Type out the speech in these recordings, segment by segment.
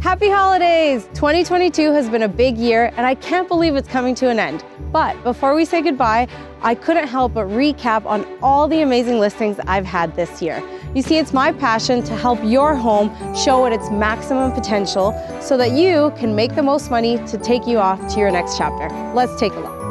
Happy holidays! 2022 has been a big year and I can't believe it's coming to an end. But before we say goodbye, I couldn't help but recap on all the amazing listings I've had this year. You see, it's my passion to help your home show at its maximum potential so that you can make the most money to take you off to your next chapter. Let's take a look.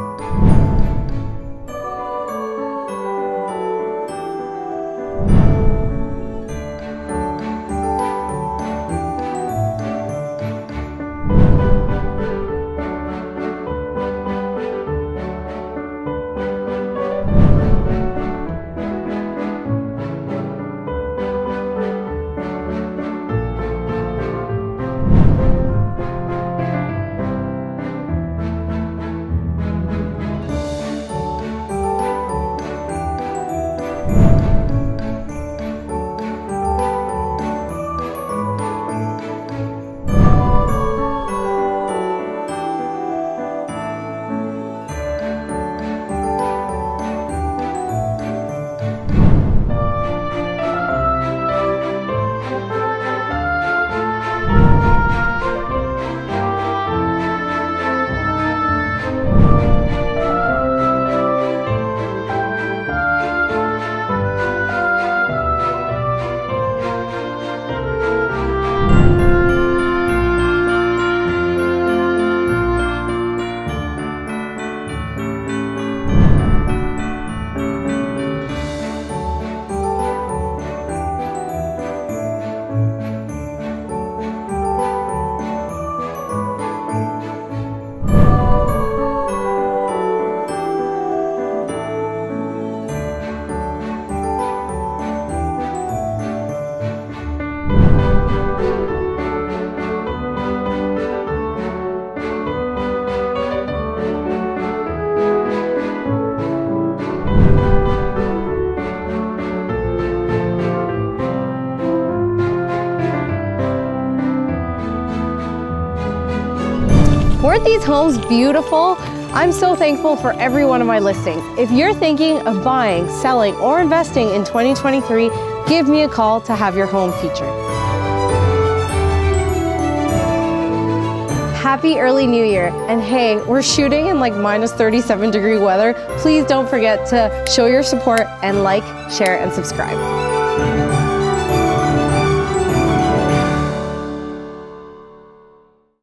Weren't these homes beautiful? I'm so thankful for every one of my listings. If you're thinking of buying, selling, or investing in 2023, give me a call to have your home featured. Happy early new year. And hey, we're shooting in like minus 37 degree weather. Please don't forget to show your support and like, share, and subscribe.